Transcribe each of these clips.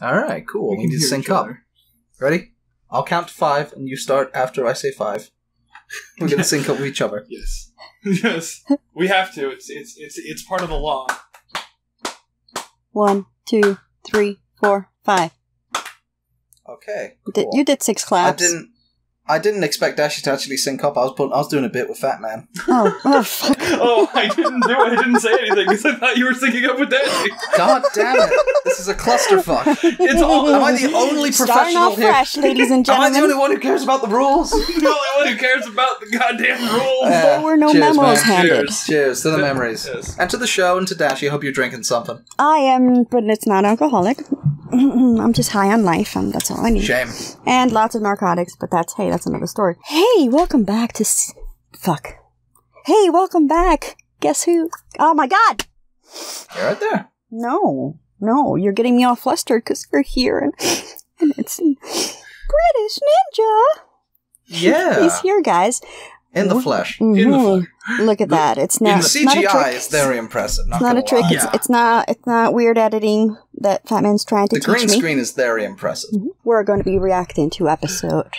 All right, cool. We, can need to sync up. Ready? I'll count to five, and you start after I say five. We're gonna sync up with each other. Yes. yes. We have to. It's it's it's it's part of the law. One, two, three, four, five. Okay. You did, cool. you did six I claps. didn't. I didn't expect Dashie to actually sync up. I was putting, I was doing a bit with Fat Man. Oh, oh, fuck. Oh, I didn't do it. I didn't say anything because I thought you were syncing up with Danny. God damn it! This is a clusterfuck. It's all. Am I the only Starting professional off here? fresh, ladies and gentlemen. Am I the only one who cares about the rules? the only one who cares about the goddamn rules. Uh, There were no cheers, memos man. handed. Cheers. Cheers to the memories. Yes. And to the show and to Dashie. Hope you're drinking something. I am, but it's not alcoholic. I'm just high on life, and that's all I need. Shame. And lots of narcotics, but that's, hey, that's another story. Hey, welcome back to. S- Fuck. Hey, welcome back. Guess who? Oh my god! You're right there. No, no, you're getting me all flustered because you're here and, and it's British Ninja. Yeah. He's here, guys. In the flesh. In the Mhm. Look at that. It's The not, it's not a CGI trick. is very impressive. Not It's not a trick. It's, Yeah. it's not. It's not weird editing that Fat Man's trying to The teach green me. screen is very impressive. We're going to be reacting to episode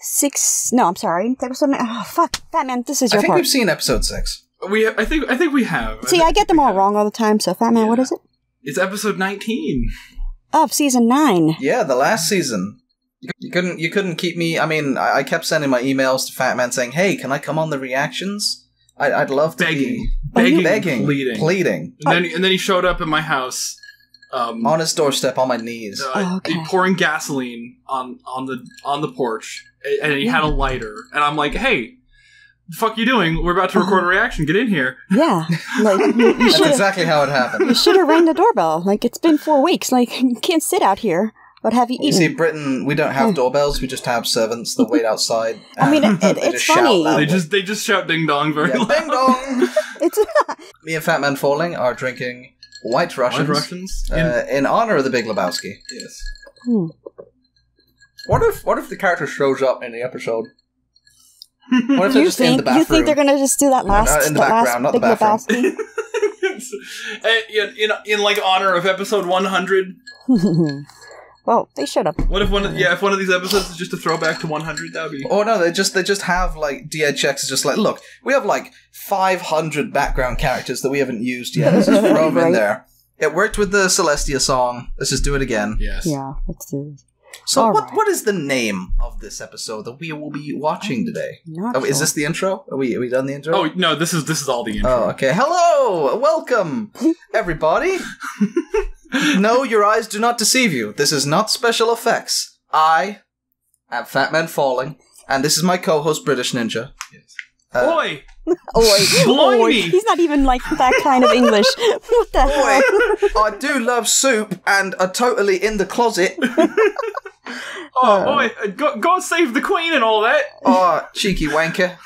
six. No, I'm sorry. Episode. Oh, fuck, Fat Man. This is your. I your think part. we've seen episode six. We, I think, I think we have. See, I get them all wrong all the time. So, Fat Man, what Yeah. is it? It's episode nineteen. Of season nine. Yeah, the last season. You- You couldn't. You couldn't keep me. I mean, I, I kept sending my emails to Fat Man saying, "Hey, can I come on the reactions? I, I'd love to Begging, be begging, begging, pleading, pleading and then and then he showed up at my house. Um, on his doorstep on my knees." uh, Oh, okay. pouring gasoline on on the on the porch, and he had a lighter, and I'm like, "Hey, the fuck you doing? We're about to record a reaction. Get in here." Yeah. Like you, you That's exactly how it happened. You should have rang the doorbell. Like it's been four weeks. Like you can't sit out here. What have you You see. Britain, we don't have doorbells. We just have servants that wait outside. I mean, and it- it's funny. loudly. They just they just shout ding dong very Yeah, loud. ding dong. It's Me and Fat Man Falling are drinking White Russians, White Russians. Uh, in honor of the Big Lebowski. yes. Hmm. What if what if the character shows up in the episode? What if Do they're you just in think the bathroom? you think they're gonna just do that last uh, in the that background, not last the Big bathroom. Lebowski? Uh, in, in in like honor of episode 100. Well, they should have. What if one? Of, yeah, if one of these episodes is just a throwback to 100, that would be. Oh no, they just they just have like DHX is just like look, we have like five hundred background characters that we haven't used yet. Let's just throw them in there. It worked with the Celestia song. Let's just do it again. Yes. Yeah, let's do this. So All what right. what is the name of this episode that we will be watching today? Not Oh, is sure. this the intro? Are we are we done the intro? Oh no, this is this is all the oh, intro. Oh, okay. Hello, welcome, everybody. no, your eyes do not deceive you. This is not special effects. I am Fat Man Falling, and this is my co-host British Ninja. Yes. Uh, Boy, Oi, oi. He's not even like that kind of English. what the hell? Boy, I do love soup and are totally in the closet. oh boy, uh, go, go save the queen and all that. Oh, cheeky wanker.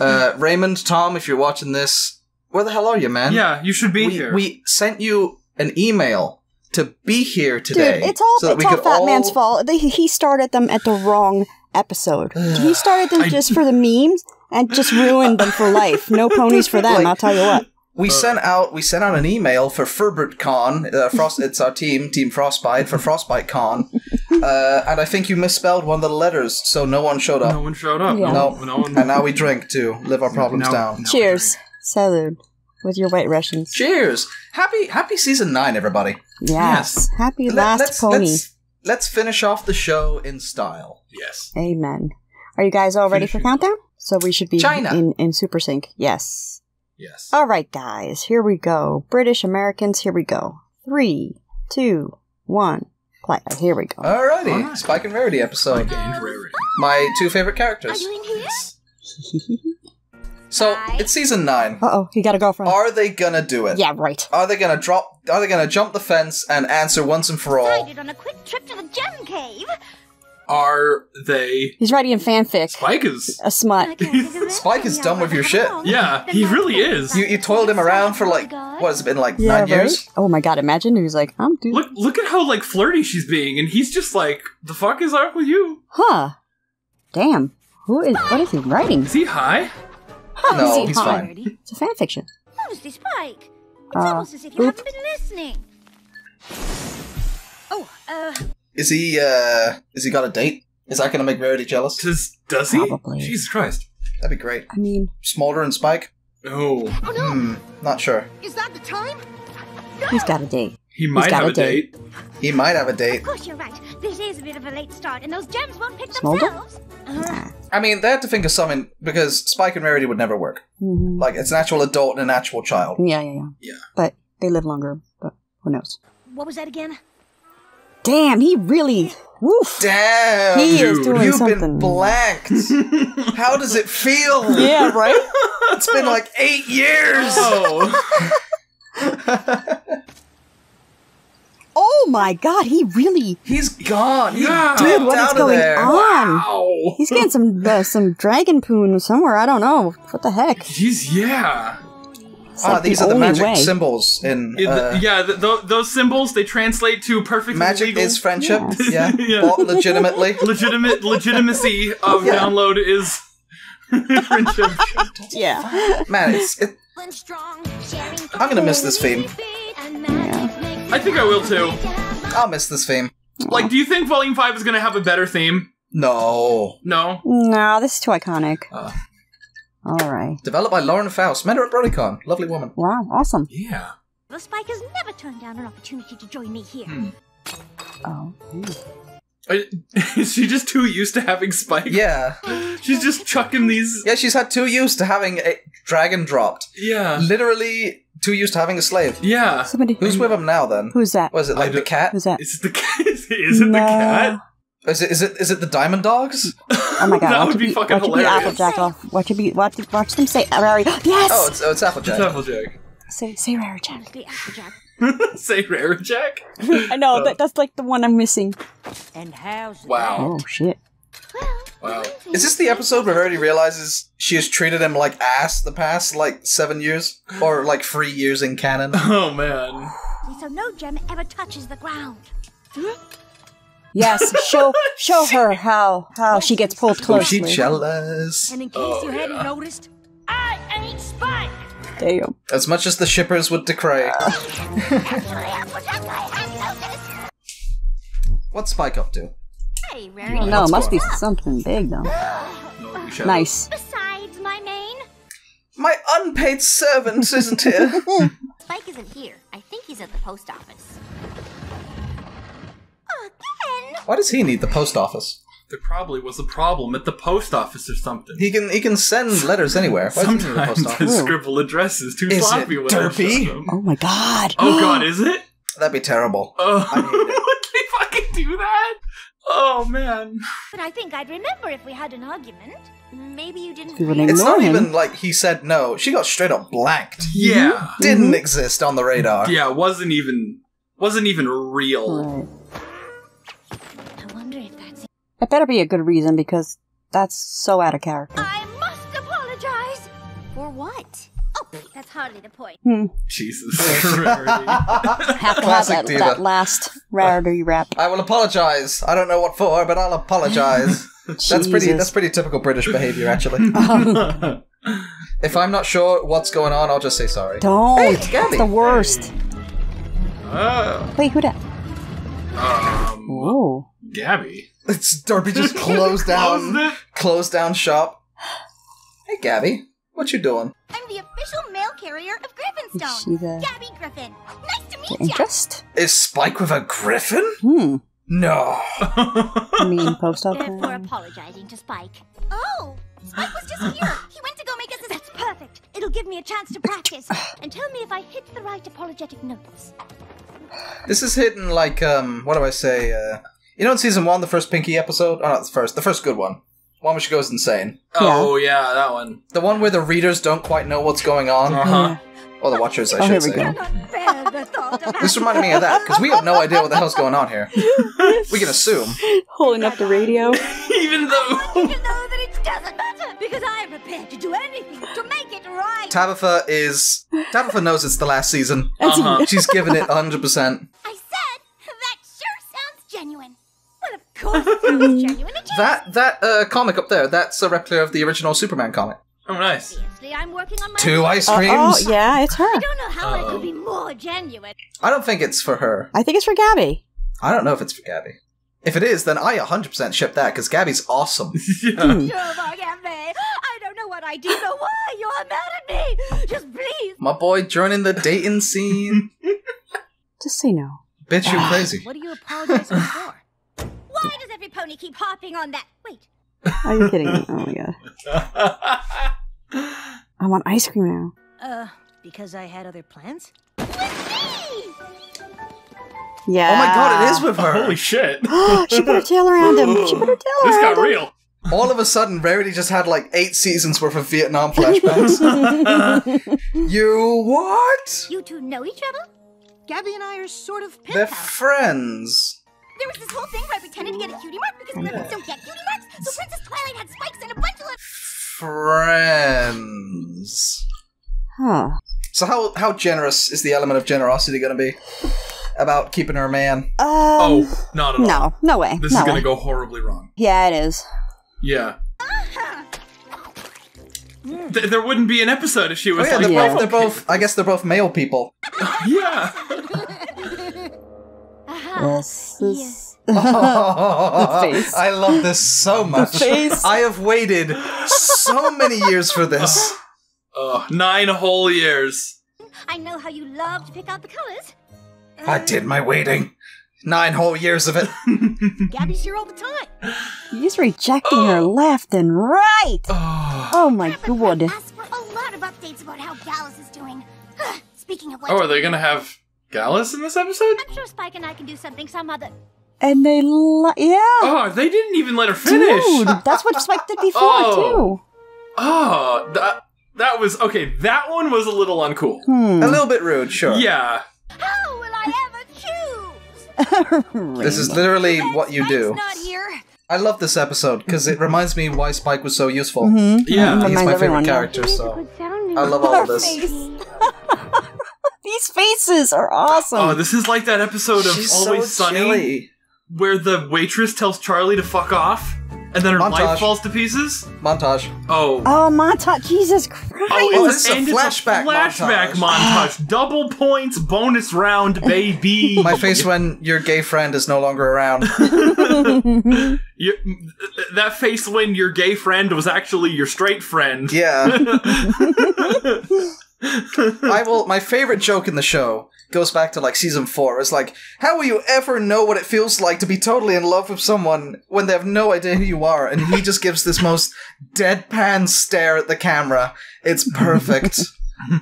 Uh, Raymond, Tom, if you're watching this, where the hell are you, man? Yeah, you should be we, here. we sent you an email to be here today. Dude, it's all so that it's we all could Fat all- Man's fault. They, he started them at the wrong episode. he started them I- just for the memes and just ruined them for life. No ponies for them. Like- I'll tell you what. We sent out we sent out an email for Ferbert Con. Uh, Frost, it's our team, Team Frostbite for Frostbite Con, uh, and I think you misspelled one of the letters, so no one showed up. no one showed up. Yeah. No, No. no one. And now we drink to live our problems No, down. no. Cheers, salud, with your white Russians. Cheers! Happy Happy season nine, everybody. Yes, Yes. happy last let's, pony. Let's, let's finish off the show in style. Yes. Amen. Are you guys all ready Finish for it. countdown? So we should be China. in in super sync. Yes. Yes. All right, guys. Here we go. British Americans. Here we go. Three, two, one. Play. Oh, here we go. Alrighty, Alright. Spike and Rarity episode. Like and rarity. My two favorite characters. Are you in here? So Hi. it's season nine. Uh oh, he got a girlfriend. Are they gonna do it? yeah, right. Are they gonna drop? Are they gonna jump the fence and answer once and for all? Decided on a quick trip to the gem cave. Are they He's writing fanfic. Spike is? A smut. I can't think of Spike is done with your shit. Yeah, he really is. You you toiled him around for like what has it been like Yeah, nine right? years? Oh my god, imagine he was like, I'm dude. Look, look at how like flirty she's being, and he's just like, "The fuck is up with you? Huh. Damn. Who is what is he writing? Is he high?" Huh, No, is he he's hot? fine. It's a fanfiction. Honestly, Spike. It's Uh, almost as if you oop. haven't been listening. Oh, uh, Is he, uh, is he got a date? Is that gonna make Rarity jealous? Does does he? Probably. Jesus Christ. That'd be great. I mean, Smolder and Spike? No. oh no! Hmm, not sure. Is that the time? he's got a date. He might got have a a date. He might have a date. Of course you're right. This is a bit of a late start, and those gems won't pick Smolder? themselves. Uh. I mean, they had to think of something because Spike and Rarity would never work. Mhm. Like, it's an actual adult and an actual child. Yeah, yeah, yeah. Yeah. But they live longer, but who knows? what was that again? Damn, he really. Woof. Damn! He is dude, doing You've something. been blanked. How does it feel? Yeah, right? It's been like eight years. Oh. oh my god, he really. He's gone. He Yeah. Dude, what is going on? Wow. He's getting some uh, some dragon poon somewhere. I don't know. What the heck? Jeez, yeah. It's Ah, like these the are the magic way. symbols in Yeah, uh, the, yeah the, tho- those symbols they translate to perfectly magic legal. is friendship. Yes. Yeah, Yeah. Bought legitimately. legitimate legitimacy of Yeah. download is friendship. Yeah. Man, it's it, Going strong, sharing I'm gonna miss this theme. And magic makes I think I will too. I'll miss this theme. Like, do you think Volume Five is gonna have a better theme? No. No. No, this is too iconic. Uh. All right. Developed by Lauren Faust. Met her at BronyCon. Lovely woman. Wow. Awesome. Yeah. The Spike has never turned down an opportunity to join me here. Hmm. Oh. Is she just too used to having Spike? Yeah. She's just chucking these. Yeah, she's had too used to having a dragon dropped. Yeah. Literally too used to having a slave. Yeah. Somebody. Who's with him now then? Who's that? Was it like the cat? Who's that? Is it the cat? Is it the cat? Is it is it is it the diamond dogs? Oh my god! that watch would it be fucking watch it be. Applejack off. Watch it be. Watch, watch them say Rary. Yes. Oh, it's oh, it's It's Applejack. Applejack. say say Rary Jack. Honestly, Applejack. Say Rare Jack. I know uh. that, that's like the one I'm missing. And how's Wow. Oh shit! Well, Wow. Is this the episode where Rarity realizes she has treated him like ass the past like seven years or like three years in canon? Oh man. so no gem ever touches the ground. Yes, show show her how how she gets pulled Oh, she jealous. And in case Oh, you hadn't yeah. noticed, I ain't Spike. Damn. As much as the shippers would decry. Actually, Applejack, I have noticed. What's Spike up to? Hey, Rarity. Oh, no, it must be going something big though. No, you shall. Nice. Besides my mane, My unpaid servant isn't here. Spike isn't here. I think he's at the post office. Again? Why does he need the post office? There probably was a problem at the post office or something. He can he can send letters anywhere. Why does he need the Sometimes post the office? scribble addresses too Is it sloppy when I derpy? show them. Oh my god. Oh god, is it? That'd be terrible. Oh, I hate it. would they fucking do that? Oh man. But I think I'd remember if we had an argument. Maybe you didn't. You It's not him. even like he said no. She got straight up blanked. Yeah. Mm-hmm. Didn't exist on the radar. Yeah, wasn't even wasn't even real. Right. I wonder if that's. That better be a good reason because that's so out of character. That's hardly the point. Hmm. Jesus. Have to Classic have that, diva. that last rarity rap. I will apologize. I don't know what for, but I'll apologize. that's pretty. Jesus. That's pretty typical British behavior, actually. if I'm not sure what's going on, I'll just say sorry. Don't. Hey, it's Gabby. It's the worst. Oh, Wait, who that? um, Whoa. Gabby. It's Derpy just closed Closed down, it? closed down shop. Hey, Gabby, what you doing? I'm the official mail carrier of Is Griffinstone. she the, Gabby Griffin. Nice to the meet you. interest? Is Spike with a griffin? Hmm. No. I mean, post office. for office. apologizing to Spike. Oh, Spike was just here. He went to go make us. A- That's perfect. It'll give me a chance to practice and tell me if I hit the right apologetic notes. This is hitting like um. What do I say? Uh, you know, in season one, the first Pinkie episode. Oh, not the first. The first good one. One where she goes insane. oh yeah, that one. The one where the readers don't quite know what's going on. Uh huh. Or the watchers, I Oh, should here we say. go. Cannot bear the thought of This reminded me of that because we have no idea what the hell's going on here. We can assume. Holding up the radio. Even though. you to know that it doesn't matter because I am prepared to do anything to make it right. Tabitha is. Tabitha knows it's the last season. Uh-huh. She's given it 100%. Course genuine. It is. That that uh, comic up there, that's a replica of the original Superman comic. Oh nice. Obviously, I'm working on my. Two ice Uh, creams. oh, yeah, it's her. I don't know how I Uh-oh. could be more genuine. I don't think it's for her. I think it's for Gabby. I don't know if it's for Gabby. If it is, then I 100% ship that because Gabby's awesome. yeah. Oh. I don't know what I do, know why you are mad at me. Just please. My boy joining the dating scene. Just say no. Bitch, you're crazy. What are you apologizing for? Why does every pony keep hopping on that? Wait. Are you kidding me? Oh my god. I want ice cream now. Uh, because I had other plans? With me! Yeah. Oh my god, it is with her. Holy shit. she put her tail around him. She put her tail This around got real. All of a sudden, Rarity just had like eight seasons worth of Vietnam flashbacks. you what? You two know each other? Gabby and I are sort of pen They're pals. friends. There was this whole thing where I pretended to get a cutie mark because Griffins don't get cutie marks, so Princess Twilight had spikes and a bunch of Friends. Huh. So how how generous is the element of generosity going to be about keeping her man? Um, Oh, not at all. no, no way. This no is gonna go horribly wrong. Yeah, it is. Yeah. Th- there wouldn't be an episode if she Oh was yeah, like, they're Yeah. both they're both. I guess they're both male people. yeah. This is. face. I love this so much. face. I have waited so many years for this. Uh, nine whole years. I know how you love to pick out the colors. I did my waiting. Nine whole years of it. Gabby's here all the time. He's rejecting her left and right. Oh, Oh my god. asked for a lot of updates about how Gallus is doing. Speaking of which, oh are they gonna have Gallus in this episode? I'm sure Spike and I can do something some other. And they, li- yeah. Oh, they didn't even let her finish. Dude, that's what Spike did before Oh. Oh, that that was okay. That one was a little uncool. Hmm. A little bit rude, sure. Yeah. How will I ever choose? This is literally And what you Spike's do. Not here. I love this episode because it reminds me why Spike was so useful. Mhm. Yeah. Reminds He's my favorite everyone, character, so I love all of this. Face. These faces are awesome. Oh, this is like that episode of She's Always so Sunny chilly. where the waitress tells Charlie to fuck off, and then her Montage. life falls to pieces. Montage. Oh. oh, montage. Jesus Christ. Oh, Oh, it's, this is a flashback it's a flashback montage. montage. Double points, bonus round, oh. baby. My face when your gay friend is no longer around. You- that face when your gay friend was actually your straight friend. Yeah. I will. My favorite joke in the show goes back to like season four. It's like, how will you ever know what it feels like to be totally in love with someone when they have no idea who you are? And he just gives this most deadpan stare at the camera. It's perfect.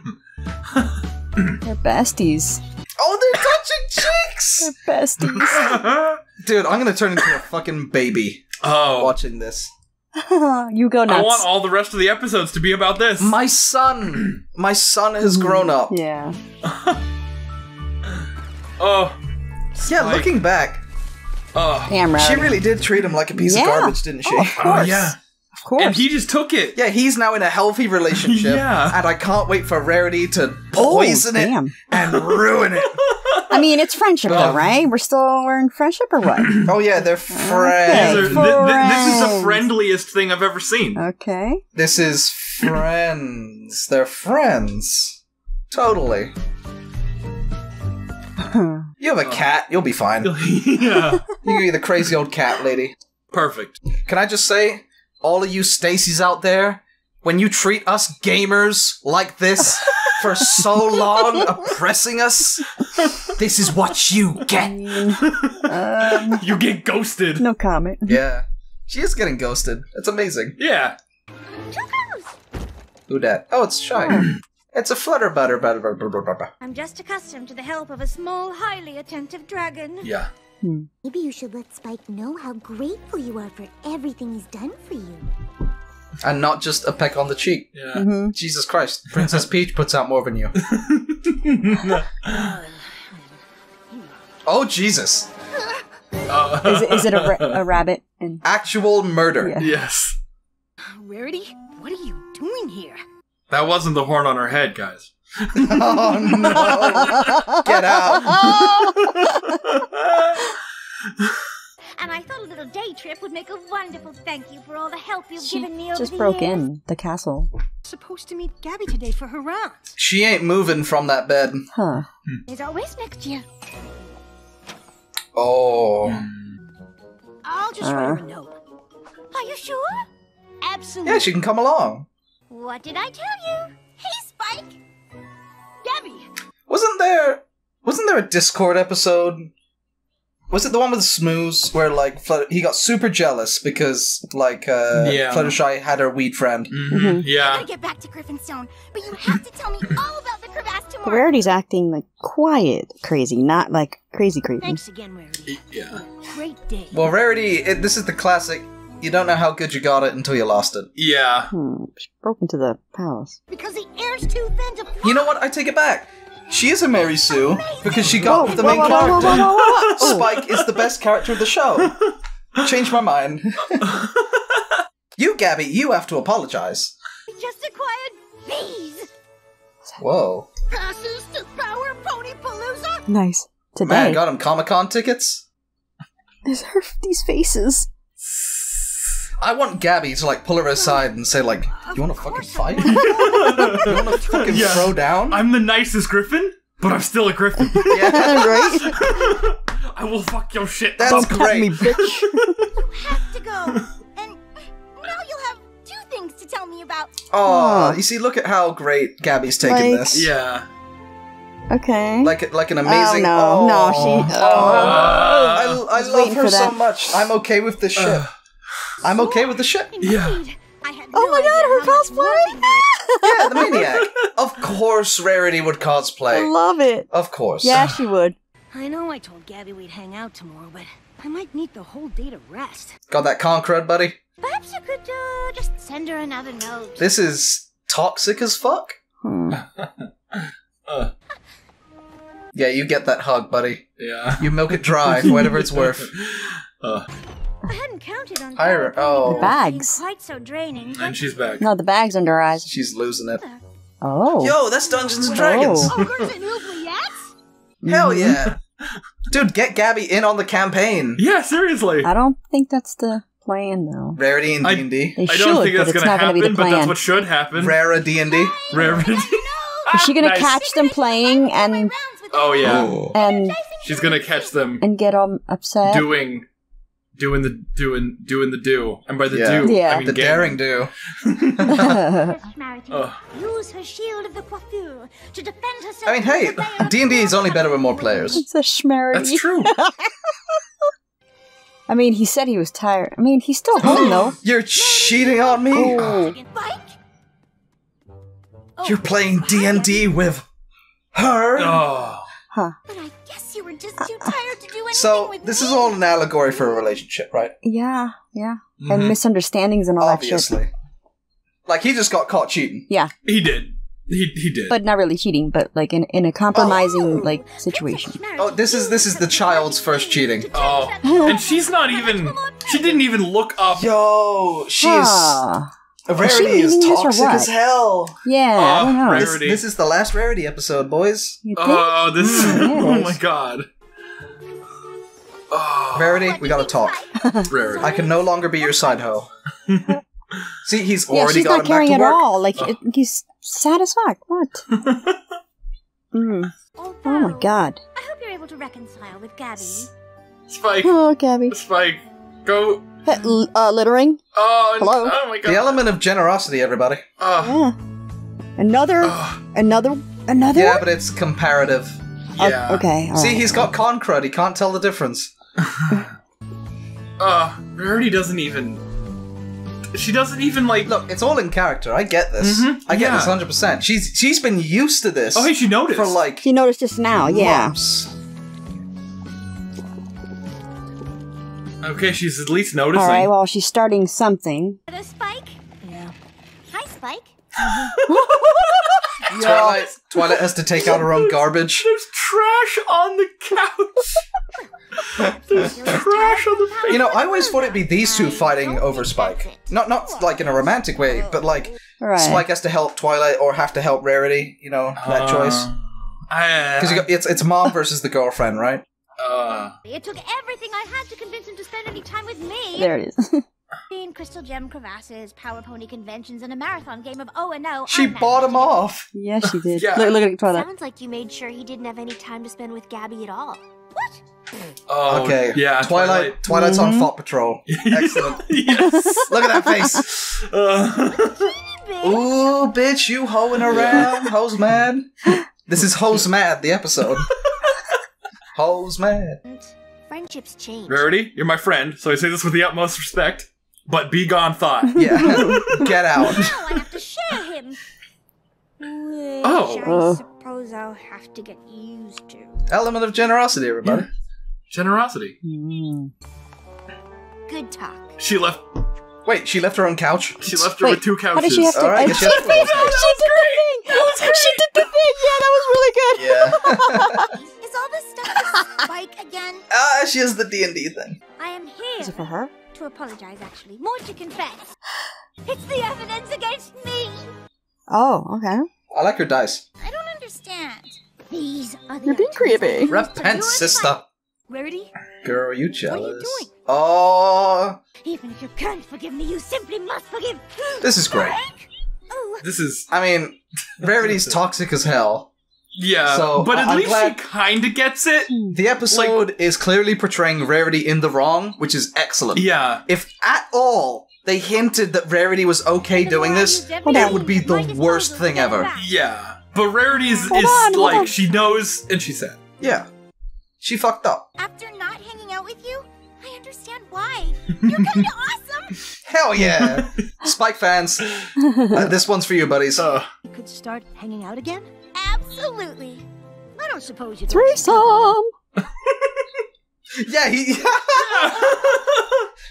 They're besties. oh, they're touching cheeks, They're besties. dude. I'm gonna turn into a fucking baby oh. watching this. you go nuts. I want all the rest of the episodes to be about this. My son, my son has mm, grown up. yeah. oh. Yeah, Spike. looking back, Oh. Damn right. she really did treat him like a piece Yeah. of garbage, didn't she? Oh, of Oh, course. yeah. Of course. And he just took it. Yeah, he's now in a healthy relationship. Yeah. And I can't wait for Rarity to Oh, poison it damn. and ruin it. I mean, it's friendship, though, Oh. right? We're still we're in friendship or what? Oh yeah, they're These friends. are- thi- thi- this is the friendliest thing I've ever seen. okay. This is friends. They're friends. Totally. You have a oh. cat, you'll be fine. You yeah. can be the crazy old cat lady. Perfect. Can I just say, all of you Stacys out there, when you treat us gamers like this for so long, oppressing us, this is what you get. um, You get ghosted. no comment. Yeah. She is getting ghosted. It's amazing. Yeah. Cuckoos! Who dat? Oh, it's shy. it's a flutter butter butter butter butter butter. I'm just accustomed to the help of a small, highly attentive dragon. Yeah. Maybe you should let Spike know how grateful you are for everything he's done for you. And not just a peck on the cheek. Yeah. hmm Jesus Christ. Princess Peach puts out more than you. oh, Jesus. Uh, Is it, is it a, ra- a rabbit? And Actual murder. Yeah. yes. Rarity, what are you doing here? That wasn't the horn on her head, guys. Oh, no. Get out. And I thought a little day trip would make a wonderful thank you for all the help you've she given me over just the broke years. in the castle. Supposed to meet Gabby today for her rounds. She ain't moving from that bed. Huh. There's always next year. Oh. I'll just write her Uh. a note. Are you sure? Absolutely. Yeah, she can come along. What did I tell you? Hey, Spike! Wasn't there a Discord episode? Was it the one with Smooze where like Flut- he got super jealous because like uh Yeah. Fluttershy had her weed friend? Mhm. Mhm. I Yeah. gotta get back to Griffinstone, but you have to tell me all about the crevasse tomorrow. Rarity's acting like quiet, crazy, not like crazy, crazy. Thanks again, Rarity. Yeah. Great day. Well, Rarity, it, this is the classic. You don't know how good you got it until you lost it. Yeah. Hmm. She broke into the palace. because the air's too thin to fly. You know what? I take it back. She is a Mary Sue because she got Whoa, the main whoa, whoa, whoa, character. whoa, whoa, whoa. Spike is the best character of the show. Change my mind. you, Gabby, you have to apologize. We just acquired these Whoa. Passes to Power Pony Palooza? Nice. Today. Man, got him Comic Con tickets? There's her these faces. I want Gabby to like pull her aside and say like, "You want to fucking course fight? I you want to fucking Yeah. throw down?" I'm the nicest Griffin, but I'm still a Griffin. yeah, right? I will fuck your shit. That's up. Don't pet me, great. bitch. You have to go. and now you'll have two things to tell me about. Oh, you see, look at how great Gabby's taking Like- this. Yeah. okay. Like, like an amazing. Oh, no, no, she- Oh, oh. I, I was love waiting her so much. I'm okay with this shit. I'm okay with the shit. Yeah. Indeed. I had oh my god, her how much work cosplay! Yeah, the maniac. Of course, Rarity would cosplay. I love it. Of course. Yeah, she would. I know I told Gabby we'd hang out tomorrow, but I might need the whole day to rest. Got that con crud, buddy? Perhaps you could uh, just send her another note. This is toxic as fuck. Hmm. Uh, Yeah, you get that hug, buddy. yeah. You milk it dry, for whatever it's worth. Uh, I hadn't counted on Ira- Power Pony oh. The bags. being quite so draining. and she's back. No, the bag's under her eyes. She's losing it. Oh. Yo, that's Dungeons and oh. Dragons. Oh. Ogres and? Hell mm-hmm. yeah. Dude, get Gabby in on the campaign. Yeah, seriously. I don't think that's the plan, though. Rarity and D&D. They I should, don't think that's gonna not going to happen, be the but that's what should happen. Rara D&D. Rarity. Is she going to Nice. catch them playing and Oh yeah. Ooh. and She's gonna catch them and get them upset? doing, doing the doing doing the do, and by the Yeah. do, Yeah. I mean The getting- daring do. Use her shield of the coiffure to defend herself. I mean, hey, against the veil of D&D is only better with more players. it's a schmarity. That's true. I mean, he said he was tired. I mean, he's still home though. You're cheating on me? Oh. You're playing D&D with her? Oh. Huh. But I guess just too tired to do anything So, with this me. is all an allegory for a relationship, right? Yeah, yeah. Mhm. And misunderstandings and all that shit. Obviously. Like, he just got caught cheating. Yeah, He did. He he did. but not really cheating, but like in, in a compromising like situation. Oh, this is this is the child's first cheating. oh, and she's not even. She didn't even look up. Yo, she's Huh. Rarity she is reading this or toxic what? as hell. Yeah, I don't Oh, know. Rarity. This, this is the last Rarity episode, boys. You think? Oh, this. Mm, oh my god. Oh, Rarity, we gotta talk. rarity. I can no longer be your side hoe. See, he's yeah, already she's got not him back caring to at work. all. Like it, he's sad as fuck. What? mm. Oh my god. I hope you're able to reconcile with Gabby. Spike. Oh, Gabby. Spike. Go. Uh, uh, littering. Oh, Hello? oh my god. The element of generosity, everybody. Oh, Yeah. Another. oh, Another. Another. Yeah, but it's comparative. Oh, yeah. okay. all See, right. he's got con crud. He can't tell the difference. Uh, Rarity doesn't even. She doesn't even like. Look, it's all in character. I get this. Mhm, I get yeah. this hundred percent. She's she's been used to this Oh, hey, she noticed. for like She noticed just now. Yeah. months. Okay, she's at least noticing. All right. Well, she's starting something. Hello, Spike? Yeah. Hi, Spike. Twilight, Twilight has to take out her own garbage. There's trash on the couch. There's trash on the face. You know, I always thought it'd be these two fighting over Spike. Not not like in a romantic way, but like All right. Spike has to help Twilight or have to help Rarity. You know that uh, choice because uh, it's it's mom versus the girlfriend, right? Uh, It took everything I had to convince him to spend any time with me. There it is. Between Crystal Gem crevasses, Power Pony conventions, and a marathon game of O and O. She I bought him managed off. yeah, she did. Yeah. Look, look at Twilight. Sounds like you made sure he didn't have any time to spend with Gabby at all. What? Oh, okay. Yeah. Twilight. Twilight's on Mhm. Thought Patrol. Excellent. yes. Look at that face. Uh, Bitch. Ooh, bitch, you hoeing around, hoes mad. This is hoes mad, the episode. Hoes mad. Friendships change. Rarity, you're my friend, so I say this with the utmost respect. But be gone, thought. Yeah, get out. Now I have to share him. Which Oh. I Uh. suppose I'll have to get used to. Element of generosity, everybody. Generosity. Mm. Good talk. She left. Wait, she left her own couch. She left her Wait, with two couches. How did she have to? All right, uh, she she, has to- did, she did the thing. She did the thing. Yeah, that was really good. Yeah. Is all this stuff for Spike again? ah, she has the D and D thing. I am here Is it for her? to apologize, actually. More to confess. It's the evidence against me. Oh, okay. I like her dice. I don't understand. These are the You're being creepy. used Repent, your sister. Fight. Rarity, Girl, you jealous. What are you doing? Oh, even if you can't forgive me, you simply must forgive. This is great. Oh, This is. I mean, Rarity's toxic as hell. Yeah. So, but at I- I'm least glad- she kinda gets it. The episode is clearly portraying Rarity in the wrong, which is excellent. Yeah. If at all they hinted that Rarity was okay the doing this, that would be the worst thing ever. Yeah. But Rarity Hold is on, like, on. she knows and she said. Yeah. She fucked up. After not hanging out with you, I understand why. You're kinda awesome. Hell yeah. Spike fans, uh, this one's for you, buddies. Uh, We could start hanging out again? Absolutely. I don't suppose you'd Threesome. Yeah, he.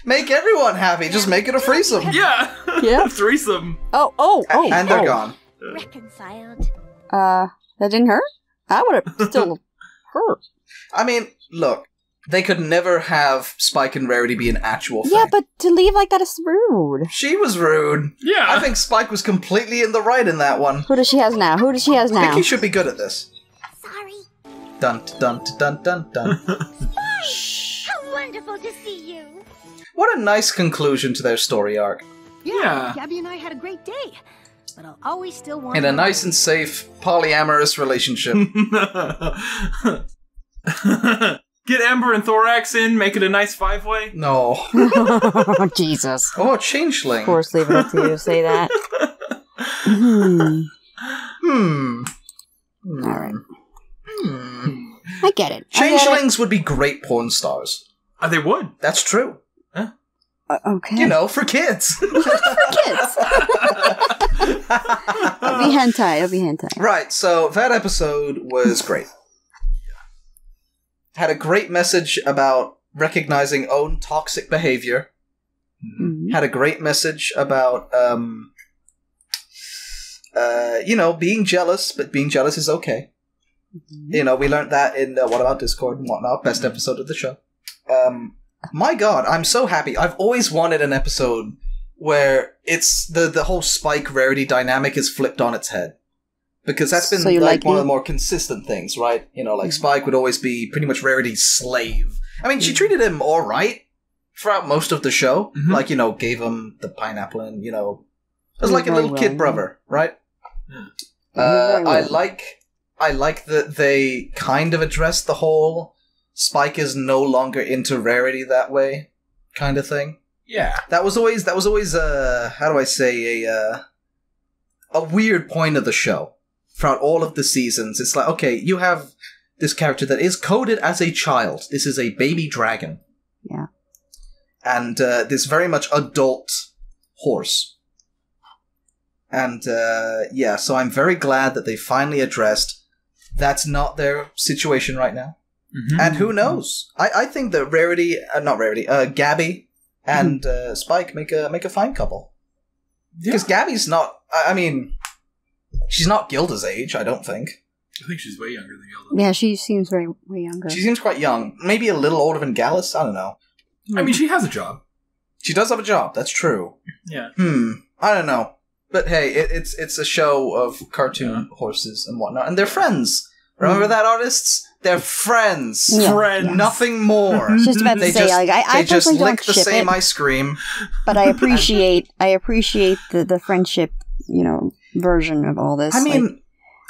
make everyone happy. Just make it a threesome. yeah. Yeah. Threesome. Oh, oh, oh. and they're oh. gone. Reconciled. Uh, that didn't hurt. I would have still hurt. I mean, look, they could never have Spike and Rarity be an actual thing. Yeah, but to leave like that is rude. She was rude. Yeah. I think Spike was completely in the right in that one. Who does she has now? Who does she has I think now? he should be good at this. Sorry. Dun dun dun dun dun. How wonderful to see you. what a nice conclusion to their story arc. Yeah. Gabby and I had a great day. But I'll always still want In a nice and safe polyamorous relationship. Get Ember and Thorax in, make it a nice five way. no. Jesus. Oh, changeling. Of course, leave it up to you to say that. Hmm. Hmm. All right. Hmm. I get it. I get it. Changelings would be great porn stars. Uh, they would. That's true. Uh, okay. You know, for kids. For kids. It'll be hentai. It'll be hentai. right, so that episode was great. Had a great message about recognizing own toxic behavior. Mhm. Had a great message about, um, uh, you know, being jealous, but being jealous is okay. You know, we learned that in uh, What About Discord and whatnot, best episode of the show. Um, my god, I'm so happy. I've always wanted an episode where it's the the whole Spike rarity dynamic is flipped on its head. Because that's been So like, like one of the- the more consistent things, right? You know, like Spike would always be pretty much Rarity's slave. I mean, she treated him all right throughout most of the show. Mhm. Like, you know, gave him the pineapple and, you know, it was like a little very kid willing. brother, right? Yeah. Uh, I willing. like I like that they kind of addressed the whole Spike is no longer into rarity that way kind of thing. Yeah. That was always that was always uh how do I say a uh, a weird point of the show throughout all of the seasons. It's like okay, you have this character that is coded as a child. This is a baby dragon. Yeah. And uh, this very much adult horse. And uh, yeah, so I'm very glad that they finally addressed that's not their situation right now. Mhm. And who knows? I, I think that Rarity, uh, not Rarity, uh, Gabby and uh, Spike make a make a fine couple. Because Gabby's not. I I mean, she's not Gilda's age. I don't think I think she's way younger than Gilda. Yeah, she seems very way younger. she seems quite young. Maybe a little older than Gallus. I don't know. I mean, she has a job. She does have a job. That's true. Yeah. Hmm. I don't know. But hey, it, it's it's a show of cartoon horses and whatnot, and they're friends. Remember that, artists? They're friends. Yeah. Friend. Nothing more. I was just about to They say, just, like, I, I they just personally lick don't the ship same it, ice cream. but I appreciate, I appreciate the the friendship, you know, version of all this. I mean, Like,